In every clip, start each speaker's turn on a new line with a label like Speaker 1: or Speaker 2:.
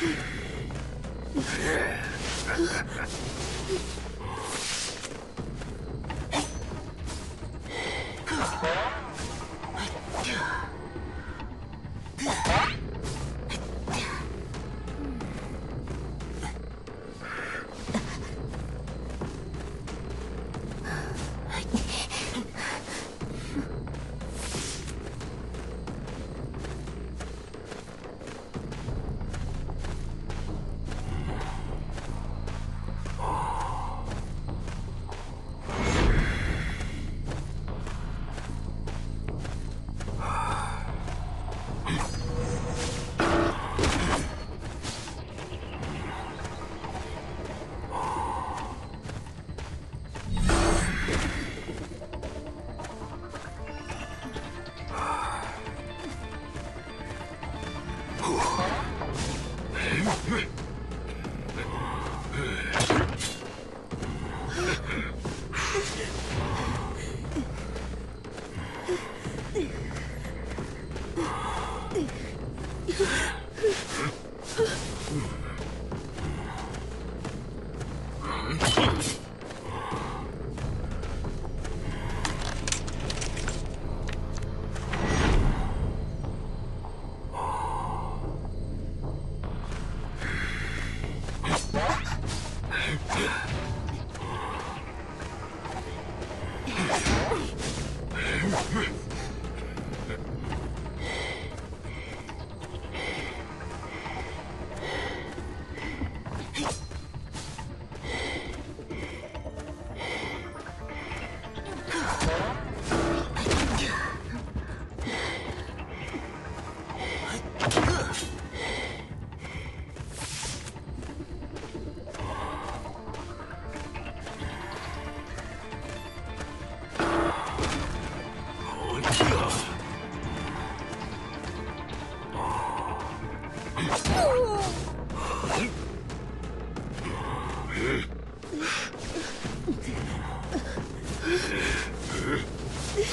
Speaker 1: Yeah. Come on.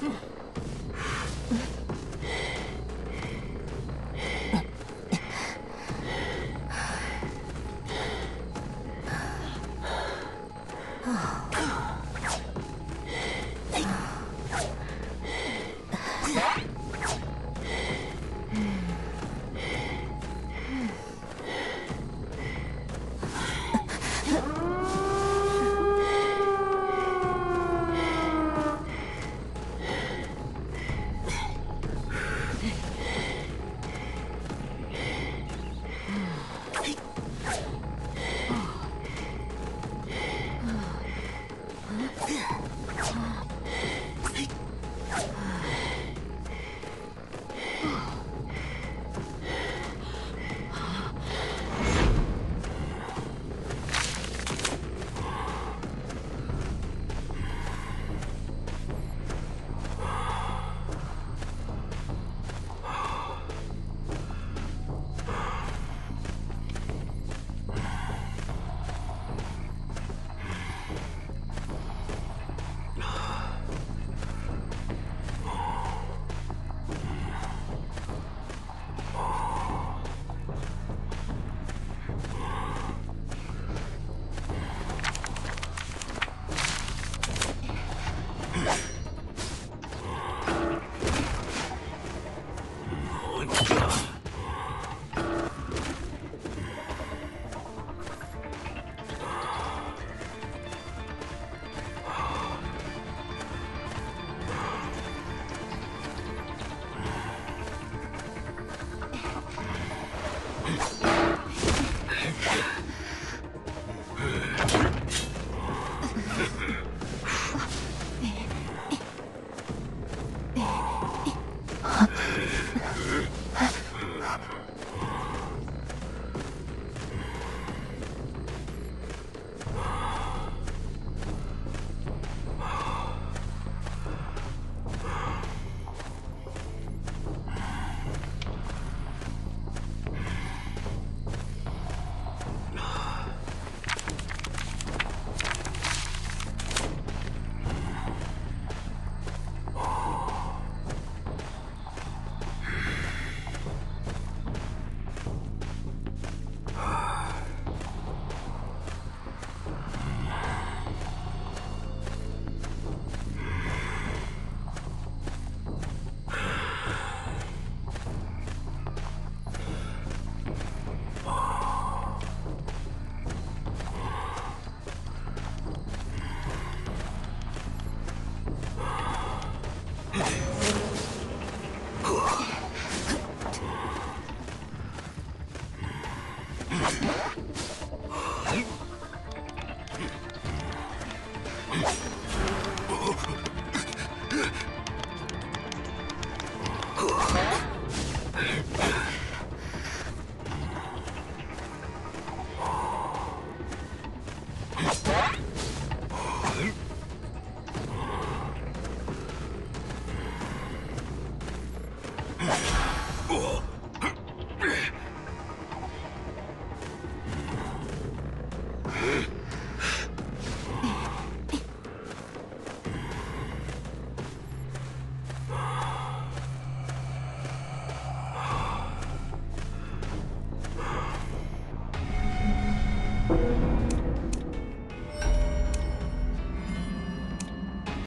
Speaker 1: Hmm.